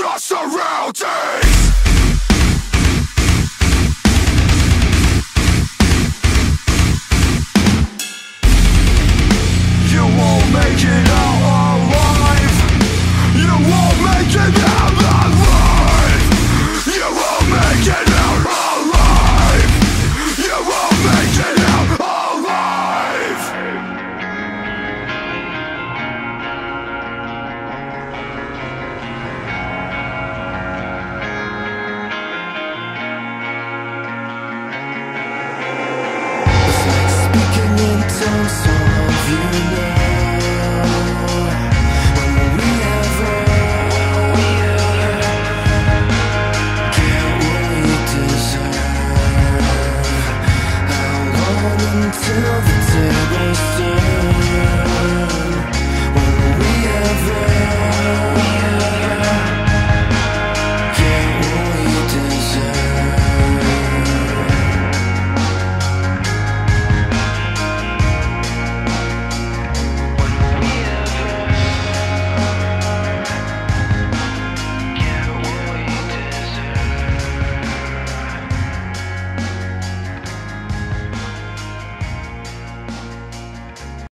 just a long until the tables turn?